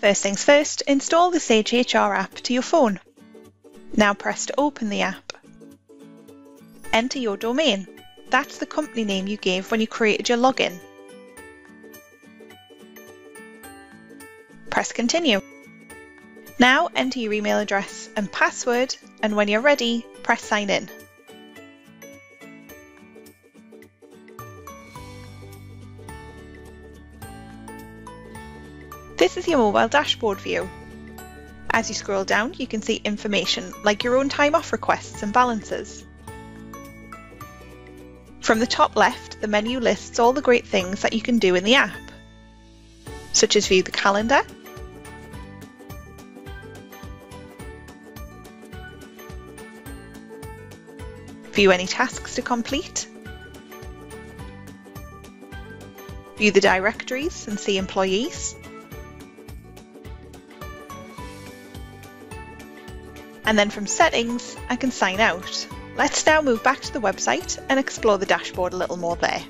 First things first, install the Sage HR app to your phone. Now press to open the app. Enter your domain. That's the company name you gave when you created your login. Press continue. Now enter your email address and password and when you're ready, press sign in. This is your mobile dashboard view. As you scroll down, you can see information like your own time off requests and balances. From the top left, the menu lists all the great things that you can do in the app, such as view the calendar, view any tasks to complete, view the directories and see employees, and then from settings I can sign out. Let's now move back to the website and explore the dashboard a little more there.